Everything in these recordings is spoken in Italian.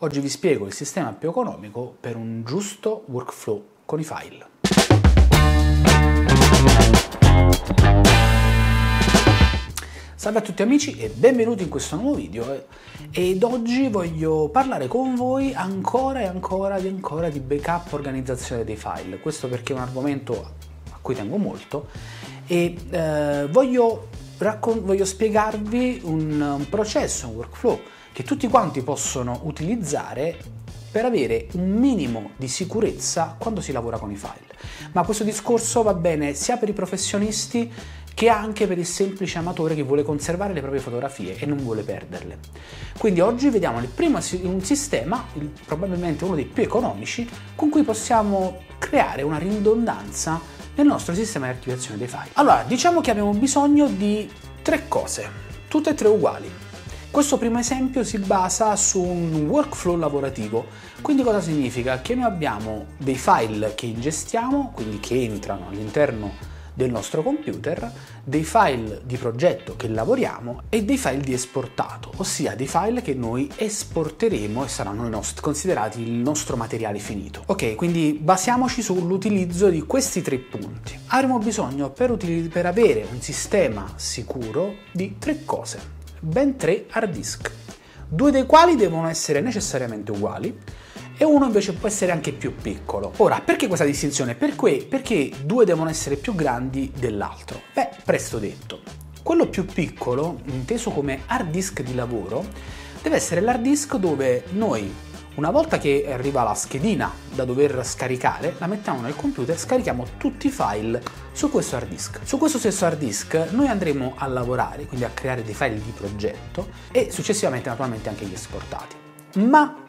Oggi vi spiego il sistema più economico per un giusto workflow con i file. Salve a tutti amici e benvenuti in questo nuovo video ed oggi voglio parlare con voi ancora e ancora e ancora di backup organizzazione dei file. Questo perché è un argomento a cui tengo molto e eh, voglio, voglio, spiegarvi un, un processo, un workflow che tutti quanti possono utilizzare per avere un minimo di sicurezza quando si lavora con i file. Ma questo discorso va bene sia per i professionisti che anche per il semplice amatore che vuole conservare le proprie fotografie e non vuole perderle. Quindi oggi vediamo primo un sistema, probabilmente uno dei più economici, con cui possiamo creare una ridondanza nel nostro sistema di archiviazione dei file. Allora, diciamo che abbiamo bisogno di tre cose, tutte e tre uguali. Questo primo esempio si basa su un workflow lavorativo, quindi cosa significa? Che noi abbiamo dei file che ingestiamo, quindi che entrano all'interno del nostro computer, dei file di progetto che lavoriamo e dei file di esportato, ossia dei file che noi esporteremo e saranno nostri, considerati il nostro materiale finito. Ok, quindi basiamoci sull'utilizzo di questi tre punti. Avremo bisogno per, util- per avere un sistema sicuro di tre cose ben tre hard disk, due dei quali devono essere necessariamente uguali e uno invece può essere anche più piccolo. Ora, perché questa distinzione? Perché, perché due devono essere più grandi dell'altro? Beh, presto detto. Quello più piccolo, inteso come hard disk di lavoro, deve essere l'hard disk dove noi una volta che arriva la schedina da dover scaricare, la mettiamo nel computer e scarichiamo tutti i file su questo hard disk. Su questo stesso hard disk noi andremo a lavorare, quindi a creare dei file di progetto e successivamente naturalmente anche gli esportati. Ma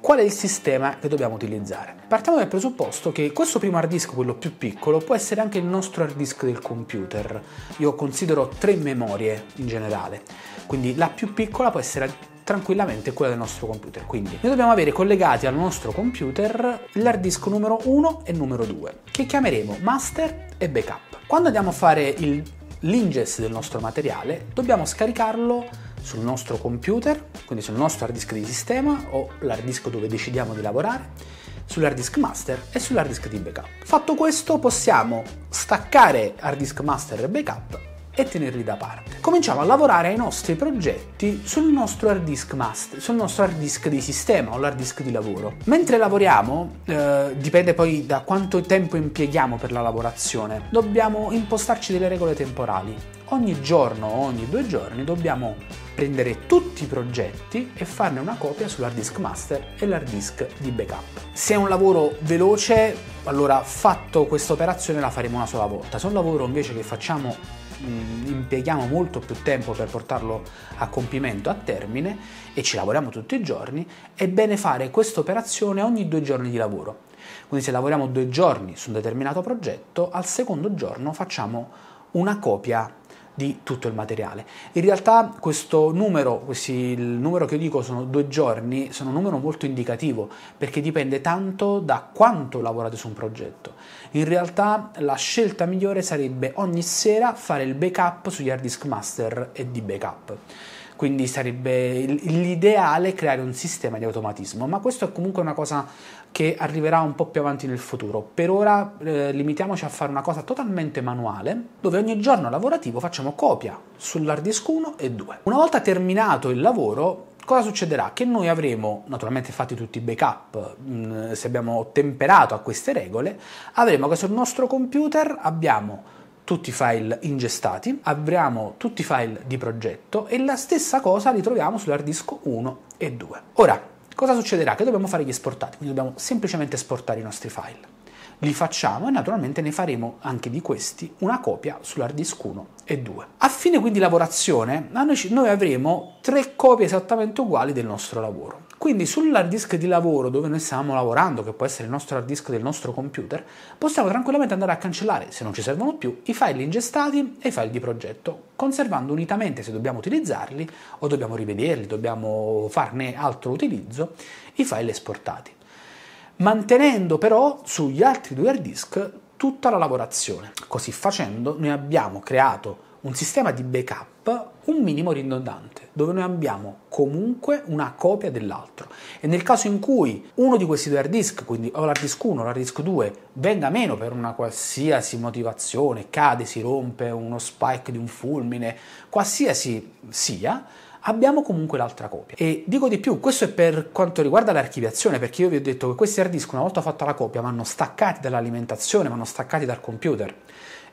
qual è il sistema che dobbiamo utilizzare? Partiamo dal presupposto che questo primo hard disk, quello più piccolo, può essere anche il nostro hard disk del computer. Io considero tre memorie in generale, quindi la più piccola può essere tranquillamente quella del nostro computer. Quindi noi dobbiamo avere collegati al nostro computer l'hard disk numero 1 e numero 2, che chiameremo master e backup. Quando andiamo a fare il, l'ingest del nostro materiale, dobbiamo scaricarlo sul nostro computer, quindi sul nostro hard disk di sistema o l'hard disk dove decidiamo di lavorare, sull'hard disk master e sull'hard disk di backup. Fatto questo possiamo staccare hard disk master e backup e tenerli da parte. Cominciamo a lavorare ai nostri progetti sul nostro hard disk master, sul nostro hard disk di sistema o l'hard disk di lavoro. Mentre lavoriamo, eh, dipende poi da quanto tempo impieghiamo per la lavorazione, dobbiamo impostarci delle regole temporali. Ogni giorno o ogni due giorni dobbiamo prendere tutti i progetti e farne una copia sull'hard disk master e l'hard disk di backup. Se è un lavoro veloce, allora fatto questa operazione la faremo una sola volta. Se è un lavoro invece che facciamo impieghiamo molto più tempo per portarlo a compimento, a termine e ci lavoriamo tutti i giorni, è bene fare questa operazione ogni due giorni di lavoro. Quindi se lavoriamo due giorni su un determinato progetto, al secondo giorno facciamo una copia di tutto il materiale. In realtà questo numero, questi, il numero che io dico sono due giorni, sono un numero molto indicativo perché dipende tanto da quanto lavorate su un progetto. In realtà la scelta migliore sarebbe ogni sera fare il backup sugli hard disk master e di backup quindi sarebbe l'ideale creare un sistema di automatismo, ma questo è comunque una cosa che arriverà un po' più avanti nel futuro. Per ora eh, limitiamoci a fare una cosa totalmente manuale, dove ogni giorno lavorativo facciamo copia sull'hard disk 1 e 2. Una volta terminato il lavoro, cosa succederà? Che noi avremo, naturalmente fatti tutti i backup, mh, mm, se abbiamo ottemperato a queste regole, avremo che sul nostro computer abbiamo tutti i file ingestati, avremo tutti i file di progetto e la stessa cosa li troviamo sull'hard disk 1 e 2. Ora, cosa succederà? Che dobbiamo fare gli esportati, quindi dobbiamo semplicemente esportare i nostri file. Li facciamo e naturalmente ne faremo anche di questi una copia sull'hard disk 1 e 2. A fine quindi lavorazione, noi avremo tre copie esattamente uguali del nostro lavoro. Quindi sull'hard disk di lavoro dove noi stiamo lavorando, che può essere il nostro hard disk del nostro computer, possiamo tranquillamente andare a cancellare, se non ci servono più, i file ingestati e i file di progetto, conservando unitamente, se dobbiamo utilizzarli o dobbiamo rivederli, dobbiamo farne altro utilizzo, i file esportati. Mantenendo però sugli altri due hard disk tutta la lavorazione. Così facendo noi abbiamo creato un sistema di backup un minimo ridondante, dove noi abbiamo comunque una copia dell'altro. E nel caso in cui uno di questi due hard disk, quindi o l'hard disk 1 o l'hard disk 2, venga meno per una qualsiasi motivazione, cade, si rompe, uno spike di un fulmine, qualsiasi sia, abbiamo comunque l'altra copia. E dico di più, questo è per quanto riguarda l'archiviazione, perché io vi ho detto che questi hard disk una volta fatta la copia vanno staccati dall'alimentazione, vanno staccati dal computer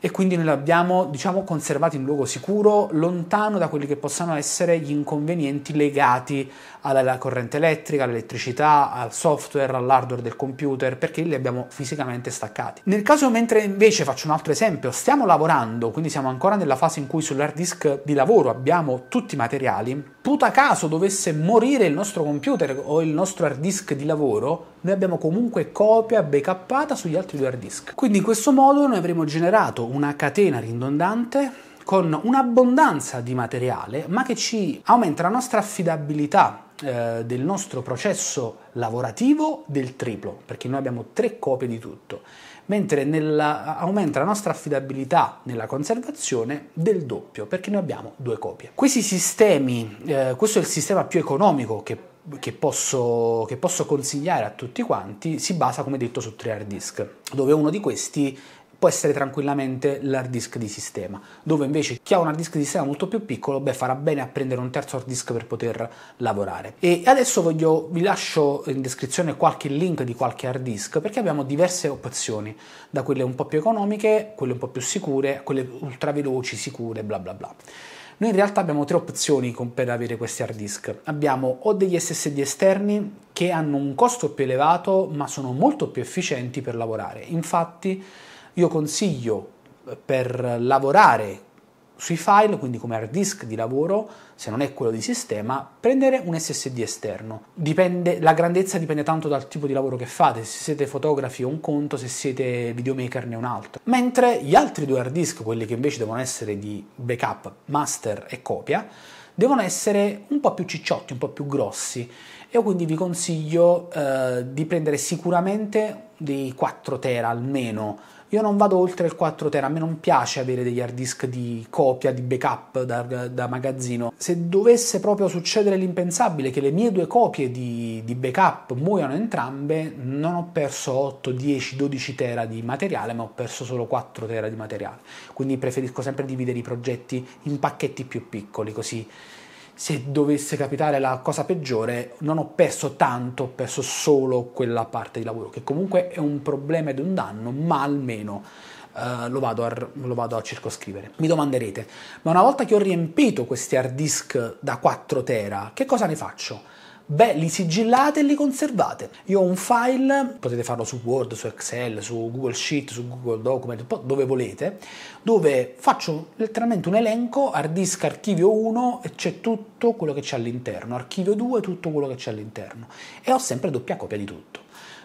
e quindi noi li abbiamo diciamo conservati in luogo sicuro, lontano da quelli che possano essere gli inconvenienti legati alla corrente elettrica, all'elettricità, al software, all'hardware del computer, perché li abbiamo fisicamente staccati. Nel caso mentre invece faccio un altro esempio, stiamo lavorando, quindi siamo ancora nella fase in cui sull'hard disk di lavoro abbiamo tutti i materiali, puta caso dovesse morire il nostro computer o il nostro hard disk di lavoro, noi abbiamo comunque copia backuppata sugli altri due hard disk. Quindi in questo modo noi avremo generato una catena ridondante con un'abbondanza di materiale, ma che ci aumenta la nostra affidabilità eh, del nostro processo lavorativo del triplo, perché noi abbiamo tre copie di tutto, mentre nella, aumenta la nostra affidabilità nella conservazione del doppio, perché noi abbiamo due copie. Questi sistemi, eh, questo è il sistema più economico che che posso, che posso, consigliare a tutti quanti si basa, come detto, su tre hard disk, dove uno di questi può essere tranquillamente l'hard disk di sistema, dove invece chi ha un hard disk di sistema molto più piccolo, beh, farà bene a prendere un terzo hard disk per poter lavorare. E adesso voglio, vi lascio in descrizione qualche link di qualche hard disk, perché abbiamo diverse opzioni, da quelle un po' più economiche, quelle un po' più sicure, quelle ultra veloci, sicure, bla bla bla. Noi in realtà abbiamo tre opzioni per avere questi hard disk. Abbiamo o degli SSD esterni che hanno un costo più elevato ma sono molto più efficienti per lavorare. Infatti io consiglio per lavorare sui file, quindi come hard disk di lavoro, se non è quello di sistema, prendere un SSD esterno. Dipende, la grandezza dipende tanto dal tipo di lavoro che fate, se siete fotografi è un conto, se siete videomaker ne è un altro. Mentre gli altri due hard disk, quelli che invece devono essere di backup, master e copia, devono essere un po' più cicciotti, un po' più grossi. Io quindi vi consiglio eh, di prendere sicuramente dei 4 tera almeno io non vado oltre il 4 tera, a me non piace avere degli hard disk di copia, di backup da, da magazzino. Se dovesse proprio succedere l'impensabile che le mie due copie di, di backup muoiano entrambe, non ho perso 8, 10, 12 tera di materiale, ma ho perso solo 4 tera di materiale. Quindi preferisco sempre dividere i progetti in pacchetti più piccoli, così se dovesse capitare la cosa peggiore, non ho perso tanto, ho perso solo quella parte di lavoro, che comunque è un problema ed un danno, ma almeno uh, lo, vado a, lo, vado a, circoscrivere. Mi domanderete, ma una volta che ho riempito questi hard disk da 4 tera, che cosa ne faccio? Beh, li sigillate e li conservate. Io ho un file, potete farlo su Word, su Excel, su Google Sheet, su Google Document, dove volete, dove faccio letteralmente un elenco, hard disk archivio 1 e c'è tutto quello che c'è all'interno, archivio 2 tutto quello che c'è all'interno e ho sempre doppia copia di tutto.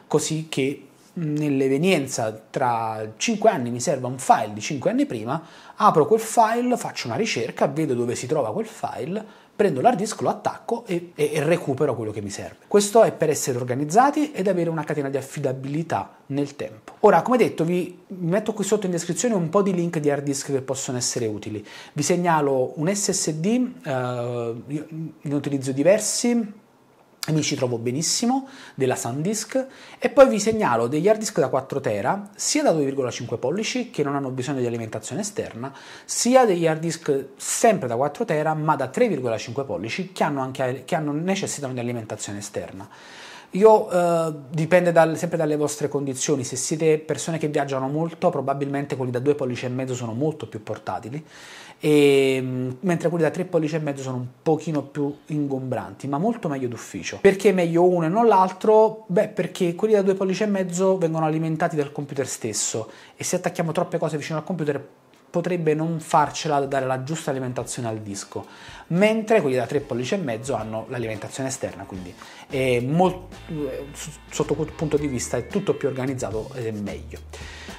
Così che nell'evenienza tra 5 anni mi serve un file di 5 anni prima, apro quel file, faccio una ricerca, vedo dove si trova quel file, prendo l'hard disk, lo attacco e, e, recupero quello che mi serve. Questo è per essere organizzati ed avere una catena di affidabilità nel tempo. Ora, come detto, vi metto qui sotto in descrizione un po' di link di hard disk che possono essere utili. Vi segnalo un SSD, eh, ne utilizzo diversi, mi ci trovo benissimo, della SanDisk. E poi vi segnalo degli hard disk da 4 tera sia da 2,5 pollici che non hanno bisogno di alimentazione esterna sia degli hard disk sempre da 4 tera ma da 3,5 pollici che, hanno anche, che hanno, necessitano di alimentazione esterna io eh, dipende dal, sempre dalle vostre condizioni, se siete persone che viaggiano molto, probabilmente quelli da 2 pollici e mezzo sono molto più portatili, e, mm, mentre quelli da 3 pollici e mezzo sono un pochino più ingombranti, ma molto meglio d'ufficio. Perché meglio uno e non l'altro? Beh, perché quelli da 2 pollici e mezzo vengono alimentati dal computer stesso e se attacchiamo troppe cose vicino al computer potrebbe non farcela dare la giusta alimentazione al disco, mentre quelli da 3 pollici e mezzo hanno l'alimentazione esterna, quindi molto, sotto quel punto di vista è tutto più organizzato ed è meglio.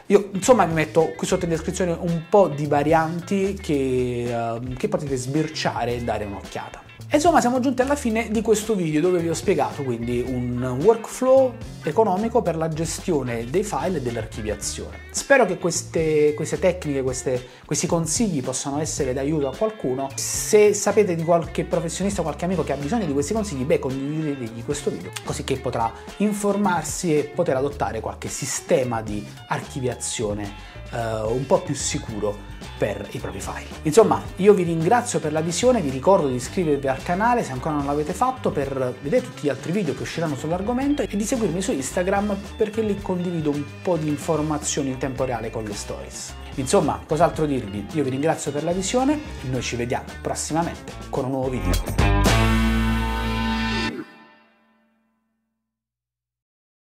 Io insomma vi metto qui sotto in descrizione un po' di varianti che, uh, che potete sbirciare e dare un'occhiata. Insomma, siamo giunti alla fine di questo video dove vi ho spiegato quindi un workflow economico per la gestione dei file e dell'archiviazione. Spero che queste, queste tecniche, queste, questi consigli possano essere d'aiuto a qualcuno. Se sapete di qualche professionista o qualche amico che ha bisogno di questi consigli, beh, condividetegli questo video, così che potrà informarsi e poter adottare qualche sistema di archiviazione uh, un po' più sicuro per i propri file. Insomma, io vi ringrazio per la visione, vi ricordo di iscrivervi al canale se ancora non l'avete fatto per vedere tutti gli altri video che usciranno sull'argomento e di seguirmi su Instagram perché lì condivido un po' di informazioni in tempo reale con le stories. Insomma, cos'altro dirvi? Io vi ringrazio per la visione e noi ci vediamo prossimamente con un nuovo video.